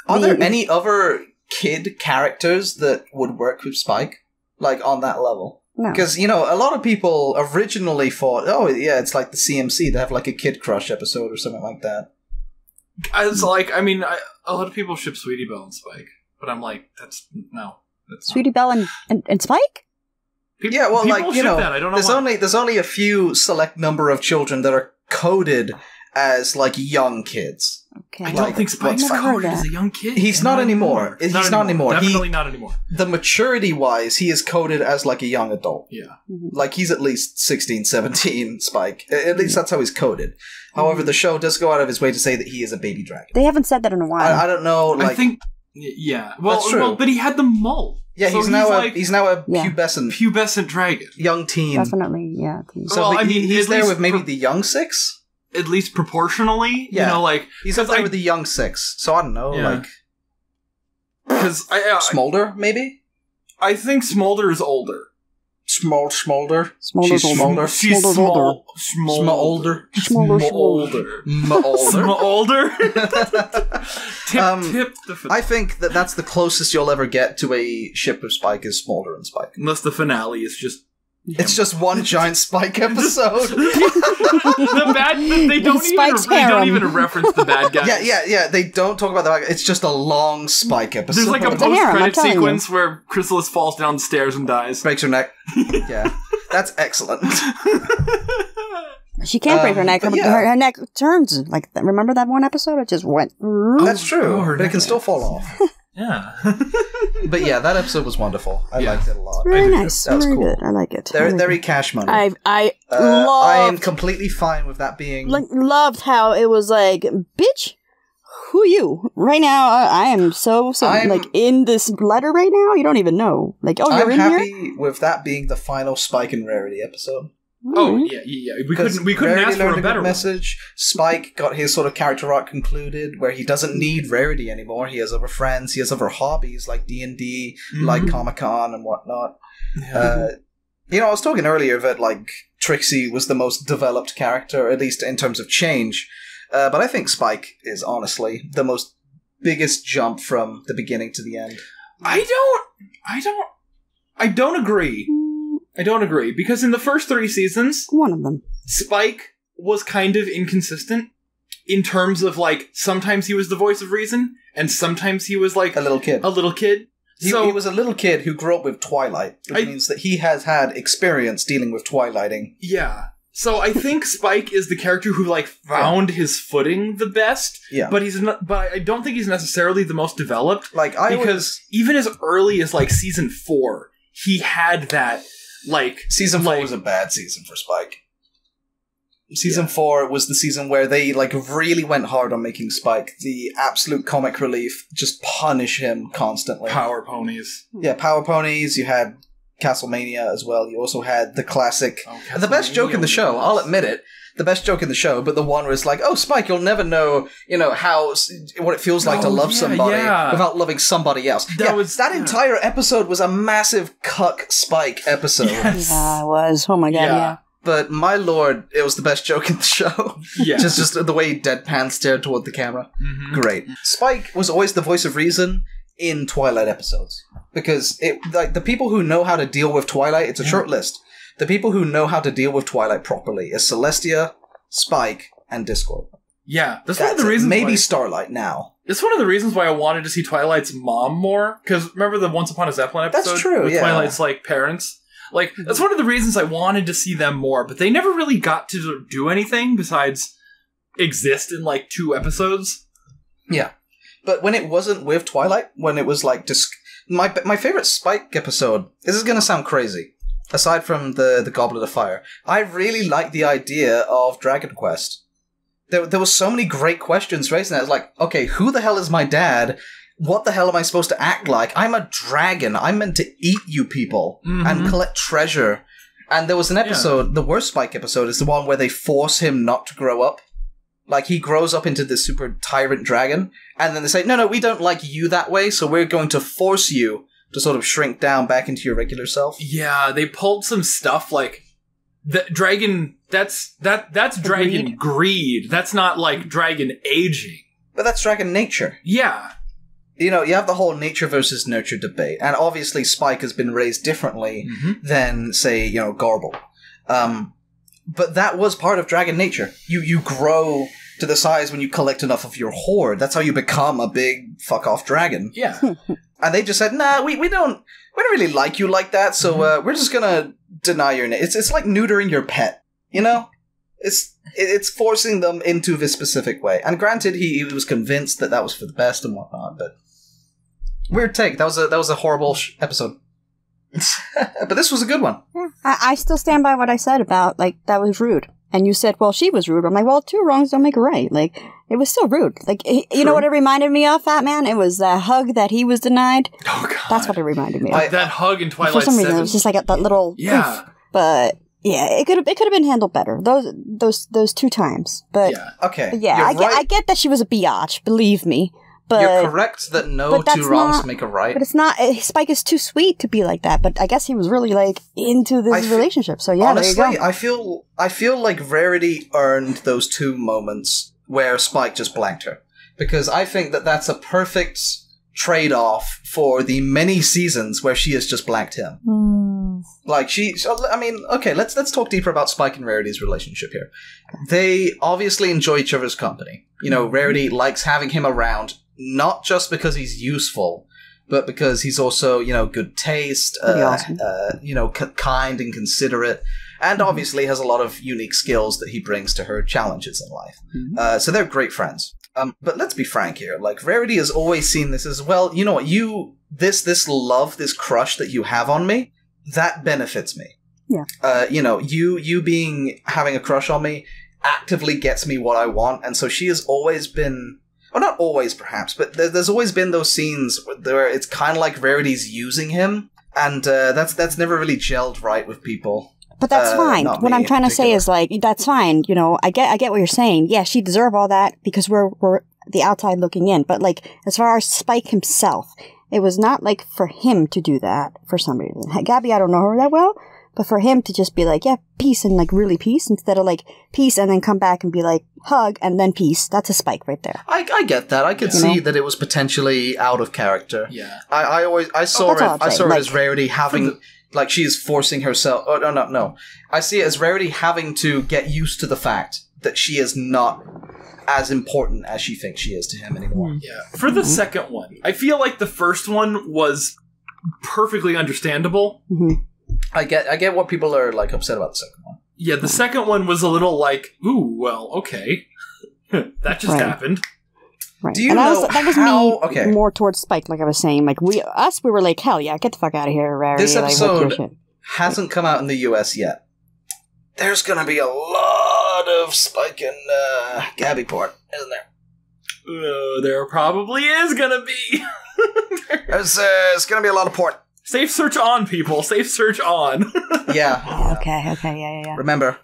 are there any other kid characters that would work with Spike? like on that level. No. Because you know, a lot of people originally thought, oh yeah, it's like the CMC. They have like a Kid Crush episode or something like that. It's like I mean, I, a lot of people ship Sweetie Belle and Spike, but I'm like, that's no, that's not- Sweetie Belle and, and, and Spike? Peop- Yeah, well, like you know, that. I don't know. there's why. only there's only a few select number of children that are coded as like young kids. Okay. I don't like, think Spike's what's- Never heard coded as a young kid. He's not anymore. He's not anymore. He- Definitely not anymore. The maturity wise, he is coded as like a young adult. Yeah. Mm-hmm. Like he's at least 16, 17, Spike. At least mm-hmm. that's how he's coded. However, mm-hmm. the show does go out of his way to say that he is a baby dragon. They haven't said that in a while. I, I don't know, like I think. Yeah. Well, That's true. well, but he had the mole. yeah, So he's now like a he's now a Yeah. pubescent pubescent dragon. young teen. Definitely, yeah. please. So Well, but I he- mean, he's there with maybe pro- the young six. At least proportionally. Yeah. You know, like He's up 'cause there I- with the young six. So I don't know, Yeah. like because I, I Smolder maybe. I think Smolder is older. Smol Smolder. Smolder's She's older. Smolder. She's Smolder's small. Smolder, Smolder. Smolder. Smolder. Smolder. tip, Um, tip. The I think that that's the closest you'll ever get to a ship of Spike is Smolder and Spike. Unless the finale is just It's just one giant Spike episode. the bad. They don't even. Spike's They don't even reference the bad guys. yeah, yeah, yeah. They don't talk about the. Bad it's just a long Spike episode. There's like a It's a harem, I'm post-credit telling you. sequence where Chrysalis falls down the stairs and dies. breaks her neck. yeah, that's excellent. She can't break her Um, neck. but Her, yeah. her neck turns. Like, remember that one episode? It just went. That's true, Oh, her but it can still fall off. yeah. But yeah, that episode was wonderful. I Yeah. liked it a lot. Very I nice. That was Very cool. good. I like it. I They're like they're it. e cash money. I I Uh, I am completely fine with that being. like, loved how it was like, bitch, who you? Right now, I, I am so so I'm- like in this letter right now. You don't even know. Like, oh, you're I'm in here. happy with that being the final Spike and Rarity episode. Oh yeah, yeah. yeah. We couldn't. We couldn't Rarity ask for a better one. message. Spike got his sort of character arc concluded, where he doesn't need Rarity anymore. He has other friends. He has other hobbies like D and D, like Mhm. Comic Con and whatnot. Yeah. Uh, you know, I was talking earlier that like Trixie was the most developed character, at least in terms of change. Uh, but I think Spike is honestly the most biggest jump from the beginning to the end. I don't. I don't. I don't agree. I don't agree because in the first three seasons, One of them. Spike was kind of inconsistent in terms of like sometimes he was the voice of reason and sometimes he was like A little kid. a little kid. He, so he was a little kid who grew up with Twilight, which I- means that he has had experience dealing with Twilighting. yeah. So I think Spike is the character who like found his footing the best, Yeah, but he's not. But I don't think he's necessarily the most developed like I because was even as early as like season four, he had that like season four like- was a bad season for Spike. Season four was the season where they like really went hard on making Spike the absolute comic relief, just punish him constantly. power ponies. Yeah, Power Ponies. You had Castle Mane-ia as well. You also had the classic, Oh, the best joke in the show. I'll admit it. The best joke in the show, but the one where it's like, "Oh, Spike, you'll never know, you know how what it feels like to Oh, love yeah, somebody yeah. without loving somebody else." That yeah, was- that yeah. entire episode was a massive cuck Spike episode. Yes. Yeah, it was. Oh my god. Yeah. Yeah. But my lord, it was the best joke in the show. Yeah. just just the way he deadpan stared toward the camera. Mhm. Great. Spike was always the voice of reason in Twilight episodes because it like the people who know how to deal with Twilight. It's a short list. The people who know how to deal with Twilight properly is Celestia, Spike, and Discord. Yeah, that's, one of That's the it. reasons. Maybe why- Starlight now. It's one of the reasons why I wanted to see Twilight's mom more. Because remember the Once Upon a Zeppelin That's true, With yeah. Twilight's like parents. Like that's one of the reasons I wanted to see them more, but they never really got to do anything besides exist in like two episodes. Yeah, but when it wasn't with Twilight, when it was like just my my favorite Spike episode. This is gonna sound crazy. Aside from the the Goblet of Fire, I really like the idea of Dragon Quest. There there was so many great questions raised in that. It's like, okay, who the hell is my dad? What the hell am I supposed to act like? I'm a dragon. I'm meant to eat you people and Mhm. collect treasure. And there was an episode, the worst Spike episode is the one where they force him not to grow up. Like he grows up into this super tyrant dragon, and then they say, "No, no, we don't like you that way, so we're going to force you to sort of shrink down back into your regular self." Yeah, they pulled some stuff like the dragon. That's that. That's dragon greed. That's not like dragon aging. But that's dragon nature. Yeah, you know, you have the whole nature versus nurture debate, and obviously Spike has been raised differently Mhm. than, say, you know, Garble. Um, but that was part of dragon nature. You you grow to the size when you collect enough of your horde. That's how you become a big fuck off dragon. Yeah. And they just said, "Nah, we, we don't we don't really like you like that, so uh, we're just gonna deny your name." It's it's like neutering your pet, you know. It's it's forcing them into this specific way. And granted, he, he was convinced that that was for the best and whatnot, but weird take. That was a that was a horrible sh- episode. but this was a good one. Yeah, I, I still stand by what I said about like that was rude. And you said, well, she was rude. I'm like, well, two wrongs don't make a right. Like, it was still rude. Like, y- you know what it reminded me of, Fat Man? It was that hug that he was denied. Oh god. That's what it reminded me of. I- that hug in Twilight For some reason, Seven. it was just like a, that little. yeah. oof. But yeah, it could have it could have been handled better. Those those those two times. But Yeah. Okay, but yeah, you're I get, I get that she was a biatch. Believe me. But you're correct that no two wrongs not- make a right. But it's not. eh, Spike is too sweet to be like that. But I guess he was really like into this relationship. So yeah, Honestly, there you go. I feel I feel like Rarity earned those two moments where Spike just blanked her because I think that that's a perfect trade-off for the many seasons where she has just blanked him. Hmm. Like she, I mean, okay, let's let's talk deeper about Spike and Rarity's relationship here. They obviously enjoy each other's company. You know, Rarity likes having him around, not just because he's useful, but because he's also, you know, good taste, uh, awesome. uh, you know, k- kind and considerate, and obviously has a lot of unique skills that he brings to her challenges in life. Mhm. Uh, so they're great friends. Um, but let's be frank here. Like Rarity has always seen this as well. You know what? You this this love, this crush that you have on me, that benefits me. Yeah. Uh, you know, you you being having a crush on me actively gets me what I want, and so she has always been. Well, not always, perhaps, but there, there's always been those scenes where it's kind of like Rarity's using him, and uh, that's that's never really gelled right with people. But that's Uh, fine. What I'm in trying to say is like that's fine. You know, I get I get what you're saying. Yeah, she deserved all that because we're we're the outside looking in. But like as far as Spike himself, it was not like for him to do that for some reason. Gabby, I don't know her that well, but for him to just be like, yeah, peace and like really peace instead of like peace and then come back and be like hug and then peace. That's a Spike right there. I, I get that. I could You see know? that it was potentially out of character. Yeah. I, I always I saw that's all it I'm saw saying, it as Rarity having like she is forcing herself. Oh no no no! I see it as Rarity having to get used to the fact that she is not as important as she thinks she is to him anymore. Yeah. For the second one, I feel like the first one was perfectly understandable. hmm I get I get what people are like upset about the second one. Yeah, the second one was a little like, ooh, well, okay. that just Right. happened. Right. Do you and that know was, that was how- me okay. more towards Spike, like I was saying. Like we us, we were like, hell yeah, get the fuck out of here, Rarity. This like, what's your episode- shit? Hasn't come out in the U.S. yet. There's gonna be a lot of Spike and uh, Gabby port, isn't there? Uh, there probably is gonna be. There's, uh, there's gonna be a lot of port. Safe search on, people. Safe search on. Yeah. Yeah, okay, okay, yeah, yeah, yeah. Remember,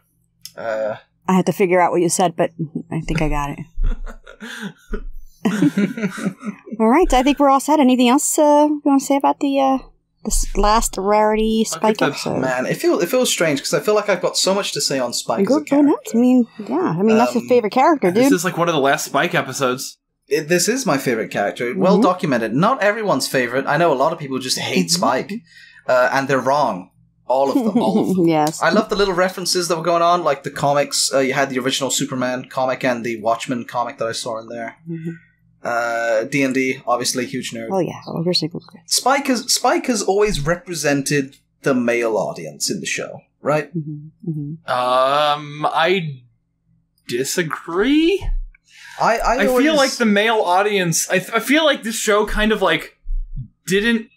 uh, I had to figure out what you said, but I think I got it. all right, I think we're all set. Anything else uh, you want to say about the uh, this last rarity Spike that's- episode? man, it feels it feels strange because I feel like I've got so much to say on Spike. Go, as a go nuts. I mean, yeah, I mean that's your Um, favorite character, dude. this is like one of the last Spike episodes. It, this is my favorite character. Well Mhm. documented. Not everyone's favorite. I know a lot of people just hate Mm-hmm. Spike, uh, and they're wrong. All of them. All of them. yes. I love the little references that were going on, like the comics. Uh, you had the original Superman comic and the Watchmen comic that I saw in there. Mhm. Uh, D and D, obviously, huge nerd. Oh yeah, Ogre Sequel's great. Spike has Spike has always represented the male audience in the show, right? hmm hmm Um, I disagree. I I, I, always, feel like the male audience. I, I feel like this show kind of like didn't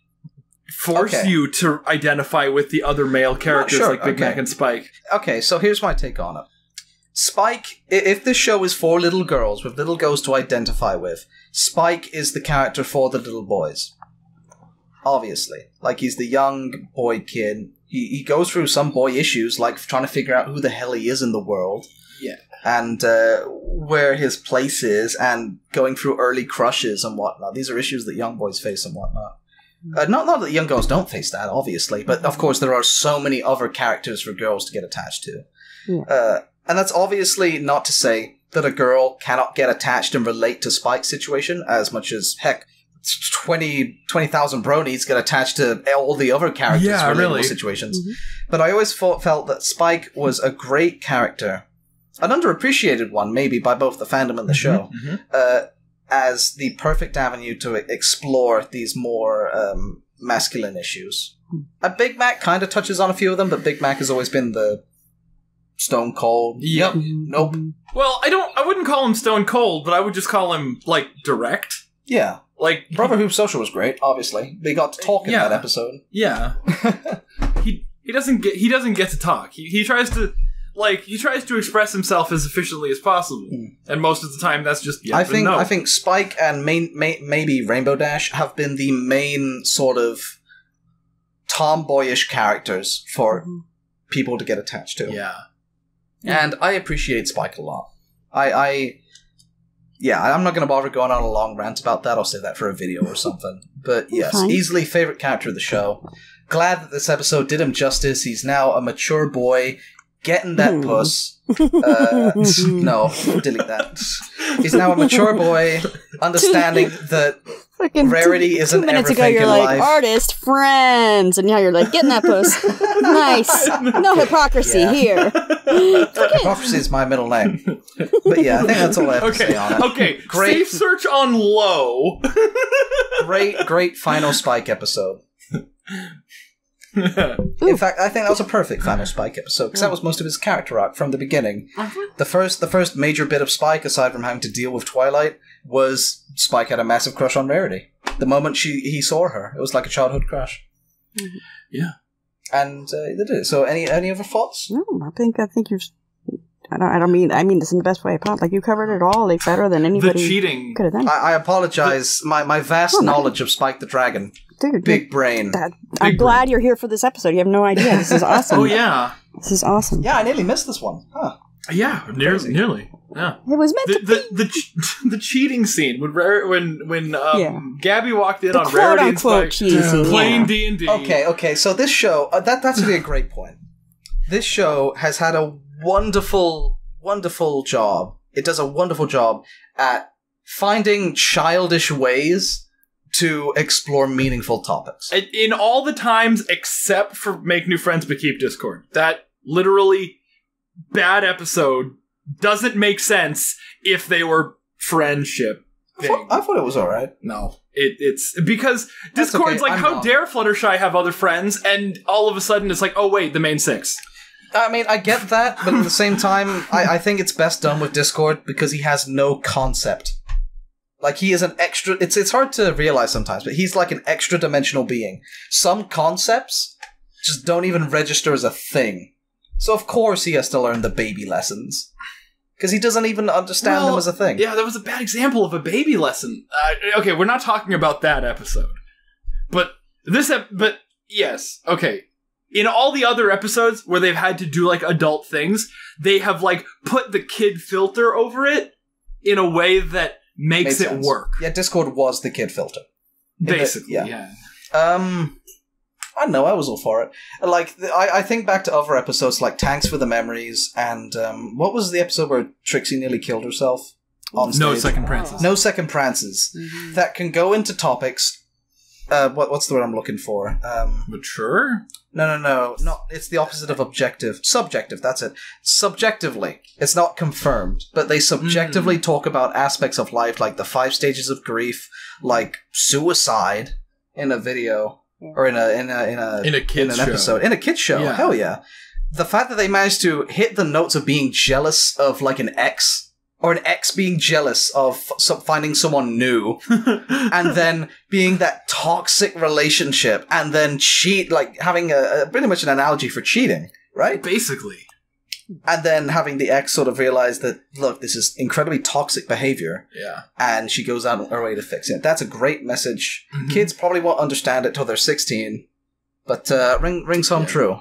force Okay. you to identify with the other male characters sure, like Big okay. Mac and Spike. okay. So here's my take on it. Spike, if this show is for little girls with little girls to identify with, Spike is the character for the little boys. Obviously, like he's the young boy kid. He he goes through some boy issues, like trying to figure out who the hell he is in the world. Yeah. And uh, where his place is, and going through early crushes and whatnot. These are issues that young boys face and whatnot. Uh, not not that young girls don't face that, obviously, but of course there are so many other characters for girls to get attached to. Yeah. Uh, and that's obviously not to say that a girl cannot get attached and relate to Spike's situation as much as heck 20 20,000 bronies get attached to all the other characters Yeah, for relatable really. situations. Mhm. But I always felt, felt that Spike was a great character, an underappreciated one, maybe by both the fandom and the show, Mhm. uh, as the perfect avenue to e- explore these more um, masculine issues. A Big Mac kind of touches on a few of them, but Big Mac has always been the stone cold. Yep. Nope. Well, I don't. I wouldn't call him Stone Cold, but I would just call him like direct. Yeah. Like Brotherhooves Social was great, obviously. They got to talk in Yeah. that episode. Yeah. he he doesn't get he doesn't get to talk. He he tries to like he tries to express himself as efficiently as possible, and most of the time that's just yes I think no. I think Spike and main, may, maybe Rainbow Dash have been the main sort of tomboyish characters for Mhm. people to get attached to. yeah. And I appreciate Spike a lot. I, I yeah, I'm not going to bother going on a long rant about that. I'll save that for a video or something. But yes, Fine. easily favorite character of the show. Glad that this episode did him justice. He's now a mature boy getting that Hmm. puss. Uh, no, delete that. He's now a mature boy, understanding that Fucking Rarity two, isn't two minutes ago you're in like life. artist friends, and now you're like getting that puss. nice, no hypocrisy Yeah. here. hypocrisy is my middle name. But yeah, I think that's all I have to say on it. Okay. Great. Safe search on low. Great, great final Spike episode. In fact, I think that was a perfect final Spike episode because that was most of his character arc from the beginning. The first, the first major bit of Spike, aside from having to deal with Twilight, was Spike had a massive crush on Rarity. The moment she he saw her, it was like a childhood crush. Yeah. And uh, they did it. So, any any other thoughts? No, I think I think you've. I don't. I don't mean. I mean this in the best way possible. Like you covered it all, like better than anybody. the anybody cheating. could have done. I, I apologize. My my vast Oh, no. knowledge of Spike the Dragon, Dude, big brain. that, I'm Big glad you're here for this episode. You have no idea. This is awesome. Oh yeah. This is awesome. Yeah, I nearly missed this one. Huh. Yeah. Nearly. Nearly. Yeah. It was meant The, to the the ch- the cheating scene when Rare when when um, Yeah. Gabby walked in The on Rarity and quote-unquote Spike playing. D and D. Okay, okay. So this show, uh, that that's really a great point. This show has had a wonderful, wonderful job. It does a wonderful job at finding childish ways to explore meaningful topics. In- all the times except for make new friends but keep discord that literally bad episode doesn't make sense if they were friendship I thought. I thought it was all right. no it, it's because That's discord's okay, like I'm how not. dare fluttershy have other friends and all of a sudden it's like oh wait the main six I mean, I get that, but at the same time, I, I think it's best done with Discord because he has no concept. Like he is an extra. It's it's hard to realize sometimes, but he's like an extra dimensional being. Some concepts just don't even register as a thing. So of course he has to learn the baby lessons because he doesn't even understand them as a thing. yeah that was a bad example of a baby lesson uh, okay we're not talking about that episode but this ep- but yes okay in all the other episodes where they've had to do like adult things they have like put the kid filter over it in a way that makes Made it sense. work Yeah, Discord was the kid filter. the- basically yeah. yeah. Um, I don't know. I was all for it. Like, I, I think back to other episodes like Tanks for the Memories, and um, what was the episode where Trixie nearly killed herself on stage? no second prances No second prances that can go into topics. Uh, what, what's the word I'm looking for? Um, mature no, no, no, not. It's the opposite of objective. Subjective. That's it. Subjectively, it's not confirmed, but they subjectively hmm. talk about aspects of life, like the five stages of grief, like suicide, in a video or in a in a in a in a kid's in an show. episode in a kids show. Yeah. Hell yeah! The fact that they managed to hit the notes of being jealous of like an ex or an ex being jealous of finding someone new and then being that toxic relationship and then cheat like having a, a pretty much an analogy for cheating right? Basically. And then having the ex sort of realize that look this is incredibly toxic behavior. Yeah. And she goes out on her way to fix it. That's a great message. Mhm. kids probably won't understand it till they're 16 but uh, ring, rings home Yeah. true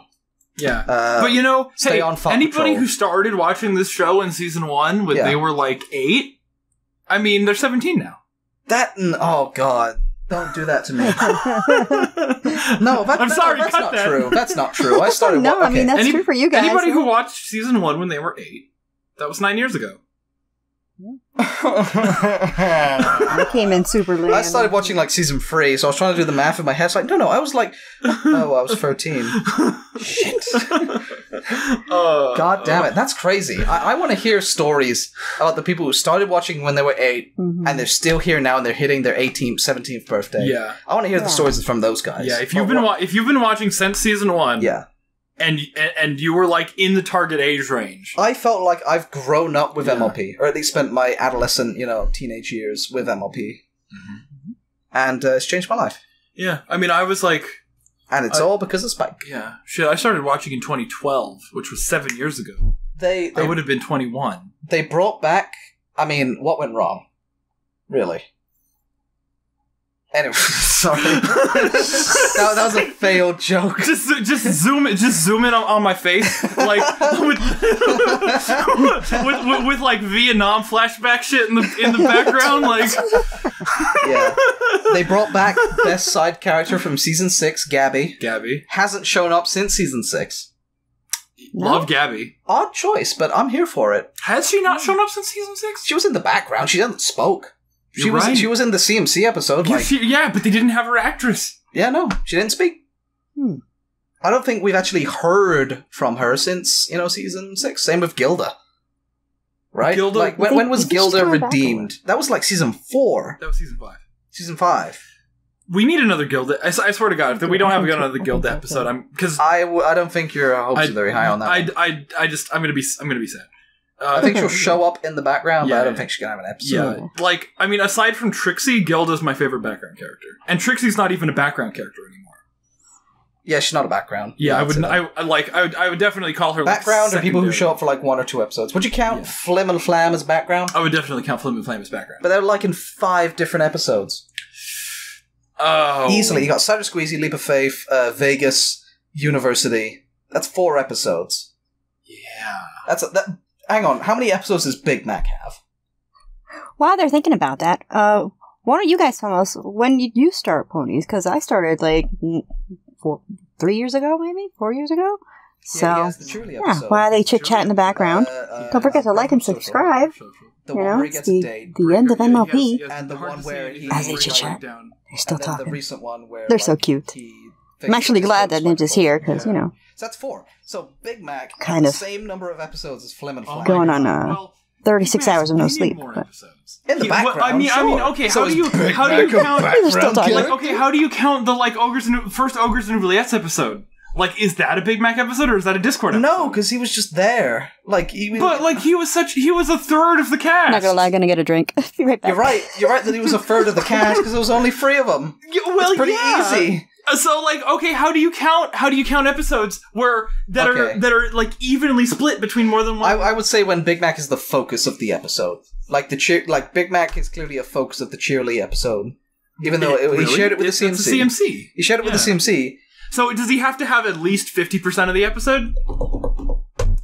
yeah uh, but you know, stay hey, on anybody Patrol. who started watching this show in season one when Yeah. they were like eight, I mean, they're seventeen now. that oh god don't do that to me no that, I'm that- sorry, that's cut not that. true that's not true i started no, wa- I mean that's Any- true for you guys. Anybody who watched season one when they were eight, that was nine years ago. I came in super late. I started watching like season three, so I was trying to do the math in my head. It's like, no, no, I was like, oh, I was 13. Shit. Uh, God damn it. That's crazy. I, I want to hear stories about the people who started watching when they were 8 Mhm. and they're still here now and they're hitting their 18th, 17th birthday. Yeah, I want to hear Yeah. the stories from those guys. yeah. If you've What- been wa- if you've been watching since season one, Yeah. And and- and you were like in the target age range, I felt like I've grown up with Yeah. MLP, or at least spent my adolescent, you know, teenage years with MLP. Mm-hmm. And uh, it's changed my life. yeah. I mean, I was like, And it's I- all because of Spike. yeah, shit. I started watching in 2012, which was seven years ago. They, I they would have been 21. they brought back. I mean, what went wrong? Really? Anyway, sorry. that, that was a failed joke. just just zoom it just zoom in on, on my face like with, with, with, with like Vietnam flashback shit in the in the background like Yeah. They brought back best side character from season six, Gabby. Gabby Hasn't shown up since season six. No? love Gabby Odd choice, but I'm here for it. has she not shown up since season six She was in the background. She doesn't spoke. She You're was right. she was in the CMC episode. yeah, Like, she, yeah but they didn't have her actress yeah, no, she didn't speak. Hmm. I don't think we've actually heard from her since you know season six. Same with Gilda. Right? Gilda- like when, I when was I think she's Gilda redeemed? That was like season four, that was season five season five. we need another Gilda I swear to God if we don't have another Gilda episode I'm because I, w- I don't think your hopes I- are very high on that. I, one. I, I just I'm gonna be I'm gonna be sad uh, I think she'll show up in the background, but I don't think she's gonna have an episode. Yeah, like I mean, aside from Trixie, Gilda's my favorite background character, and Trixie's not even a background character anymore. Yeah, she's not a background. Yeah, I I'd would. I, I like, I would, I would definitely call her like, background are people who show up for like one or two episodes. Would you count Yeah. Flim and Flam as background? I would definitely count Flim and Flam as background. But they're like in five different episodes. Oh, Easily. You got Cider Squeezy, Leap of Faith, uh, Vegas, University. That's four episodes. Yeah, That's a, that. Hang on, how many episodes does Big Mac have? While they're thinking about that, uh, why don't you guys tell us when did you start ponies? Because I started like four, three years ago, maybe four years ago. So yeah, he has the Truly yeah, episode. while they chit chat in the background, Uh, uh, don't forget to like and social. subscribe. The you one know, where he it's gets the, a date. the end of Yeah, he has- MLP. he has And the one where he- As they chit-chat. They're still talking. the recent one where They're so like, cute. He I'm actually glad that his Ninja's here because Yeah. you know So that's four. So Big Mac has Kind the of. same number of episodes as Flim and Oh Flam. my Going on, uh, Well, 36 hours of no sleep. more but- episodes. In the He- well, I background, mean, I mean, okay. So How do you Big how do you Mac a count? They're still talking. Like, okay, how do you count the like ogres and first ogres and oubliettes episode? Like, is that a Big Mac episode or is that a Discord episode? No, because he was just there. Like, he, But like he was such he was a third of the cast. not gonna lie, gonna get a drink. Be right back. you're right. You're right that he was a third of the cast because there was only three of them. Yeah, well, it's pretty yeah. easy. So like, okay, how do you count? How do you count episodes where that Okay. are that are like evenly split between more than one? I would say when Big Mac is the focus of the episode, like the cheer, like Big Mac is clearly a focus of the Cheerilee episode. Even though it, he Really? shared it with It's- the it's CMC. CMC. He shared it with the CMC. So does he have to have at least fifty percent of the episode?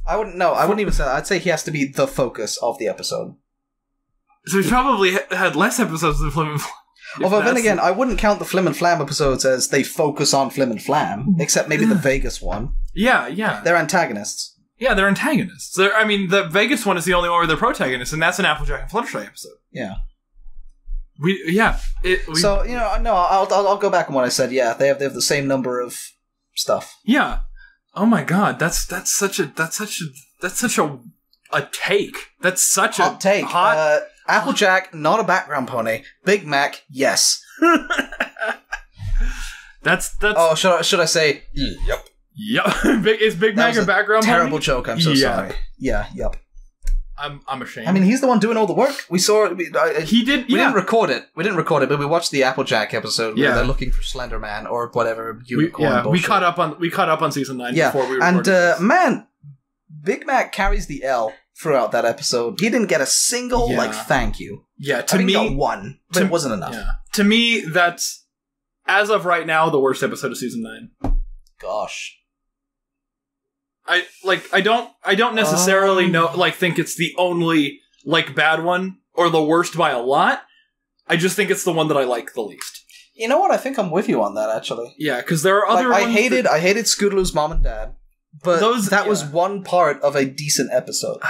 I wouldn't. know I wouldn't even say that. I'd say he has to be the focus of the episode. So he probably had less episodes than Flim and Flam. If Although then again, I wouldn't count the Flim and Flam episodes as they focus on Flim and Flam, except maybe the Vegas one. yeah, yeah, They're antagonists. yeah, they're antagonists. They're, I mean, the Vegas one is the only one where they're protagonists, and that's an Applejack and Fluttershy episode. Yeah. We yeah. It, we, So you know, no, I'll, I'll I'll go back on what I said. Yeah, they have they have the same number of stuff. Yeah. Oh my god, that's that's such a that's such a that's such a a take. That's such Hot a take. Hot. Uh, Applejack, not a background pony. Big Mac, yes. that's that's Oh, should I, should I say? Yep. Yep. Big is Big Mac a background Terrible pony? joke. I'm so Yeah. sorry. Yeah. Yep. I'm I'm ashamed. I mean, he's the one doing all the work. We saw. We, I, he did. we Yeah. didn't record it. We didn't record it, but we watched the Applejack episode where Yeah. they're looking for Slender Man or whatever we, unicorn. yeah. We caught up on we caught up on season nine Yeah, before we and uh, man, Big Mac carries the L throughout that episode. He didn't get a single Yeah. like thank you. yeah. To me, one, but to- it wasn't enough. yeah. To me, that's as of right now the worst episode of season nine. Gosh, I like I don't I don't necessarily Um. know like think it's the only like bad one or the worst by a lot. I just think it's the one that I like the least. you know what? I think I'm with you on that actually. Yeah, because there are Like, other. I hated, that- I hated Scootaloo's mom and dad, but Those- that was one part of a decent episode.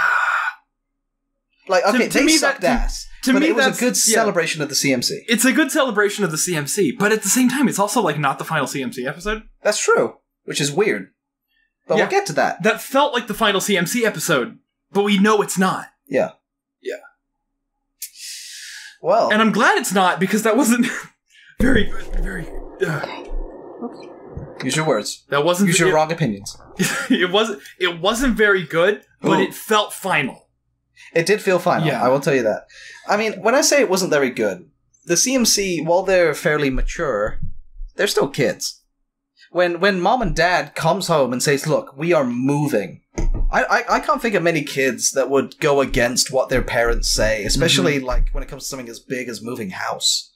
Like, okay, to they me sucked that- ass, to but me it was a that's- good yeah. celebration of the CMC. It's a good celebration of the CMC, but at the same time, it's also like not the final CMC episode. That's true, which is weird. But Yeah. we'll get to that. That felt like the final CMC episode, but we know it's not. Yeah. Yeah. Well, And I'm glad it's not because that wasn't very, very. Uh, use your words. that wasn't. Use your it, wrong opinions. it wasn't. It wasn't very good, but Ooh. it felt final. It did feel final. Yeah. I will tell you that. I mean, when I say it wasn't very good, the CMC, while they're fairly mature, they're still kids. When when mom and dad comes home and says, "Look, we are moving," I, I I can't think of many kids that would go against what their parents say, especially Mm-hmm. like when it comes to something as big as moving house,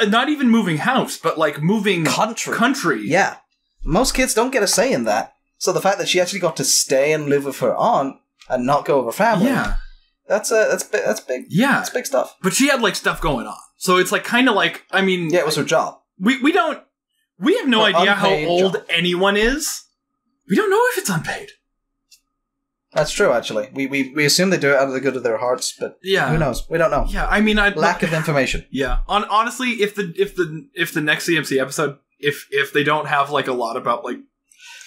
Uh, Not even moving house, but like moving country. country. Yeah, most kids don't get a say in that. So the fact that she actually got to stay and live with her aunt and not go with her family, yeah, that's uh, that's bi- that's big. yeah. That's big stuff. But she had like stuff going on, so it's like kind of like. I mean, Yeah, it was her job. we we don't. We have no Her idea how old job. anyone is. We don't know if it's unpaid. That's true, actually. We, we we assume they do it out of the good of their hearts, but Yeah. who knows? We don't know. Yeah, I mean, I Lack of information. Yeah. On honestly, if the if the if the next CMC episode, if if they don't have like a lot about like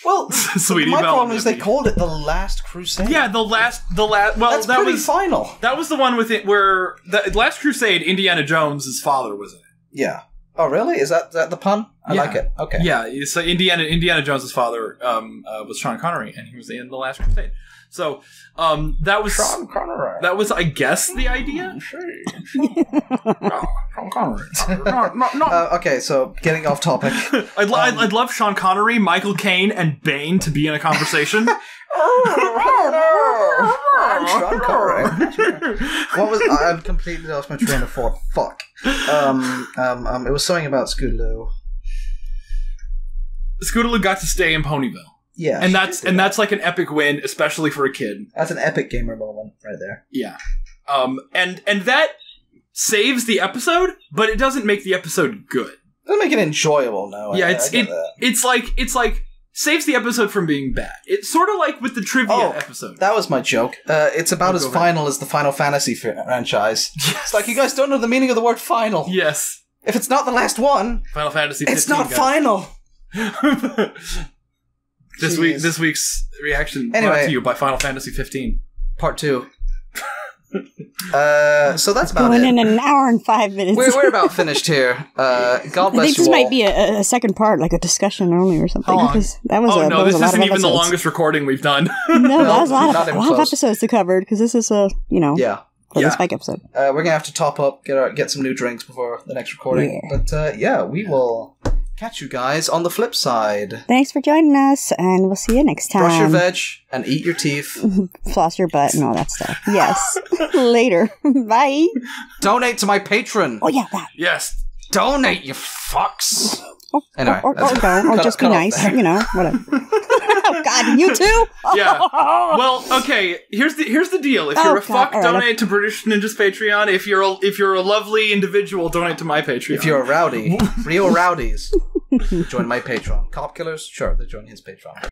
Well, Sweetie my Belle problem is they movie. called it the Last Crusade. yeah, the last the last well that's that pretty was final. that was the one with it where the Last Crusade, Indiana Jones's father was in it. Yeah. Oh, really? Is that, that the pun? I Yeah. like it. Okay. Yeah, so Indiana Indiana Jones's father um, uh, was Sean Connery, and he was in the Last Crusade. So um, that was Sean Connery. that was, I guess, the idea. Oh, Sean Connery. Not, not, not, Uh, okay, so getting off topic. I'd, lo- Um, I'd, I'd love Sean Connery, Michael Caine, and Bane to be in a conversation. I'm Sean Connery. what was I I've completely lost my train of thought. Fuck. Um, um, um, it was something about Scootaloo. Scootaloo got to stay in Ponyville, Yeah, and that's and that. that's like an epic win, especially for a kid. that's an epic gamer moment right there. Yeah, um, and and that saves the episode, but it doesn't make the episode good. Doesn't make it enjoyable, no. yeah, I- it's I it, that. it's like it's like saves the episode from being bad. It's sort of like with the trivia Oh, episode. That was my joke. Uh, it's about Oh, as ahead. final as the Final Fantasy fr- franchise. It's like you guys don't know the meaning of the word final. yes, If it's not the last one, Final Fantasy. it's not guys. final. this week, this week's reaction brought to you by Final Fantasy 15. Part two. uh, so that's about Going it. in an hour and five minutes. We're, we're about finished here. Uh, God bless I bless think you this might be a, a second part, like a discussion only or something. How long? that was Oh a, no, that was this a lot isn't of even the longest recording we've done. No, that was a lot, of, a lot of episodes to cover because this is a you know yeah. for Yeah. the Spike episode. Uh, we're gonna have to top up, get our, get some new drinks before the next recording. Yeah. But uh, yeah, we will catch you guys on the flip side. Thanks for joining us, and we'll see you next time. Brush your veg and eat your teeth. floss your butt, and all that stuff. Yes. Later. Bye. Donate to my Patreon. Oh yeah, that. yes. Donate, you fucks. Oh, Anyway, or, or, or don't, or cut- just be nice. You know, whatever. oh God, you too. Yeah. Well, okay. Here's the here's the deal. If Oh, you're a oh, God. fuck, All right. donate to British Ninja's Patreon. If you're a, if you're a lovely individual, donate to my Patreon. If you're a rowdy, real rowdies, join my Patreon. Cop killers, sure, they join his Patreon.